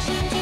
Washington.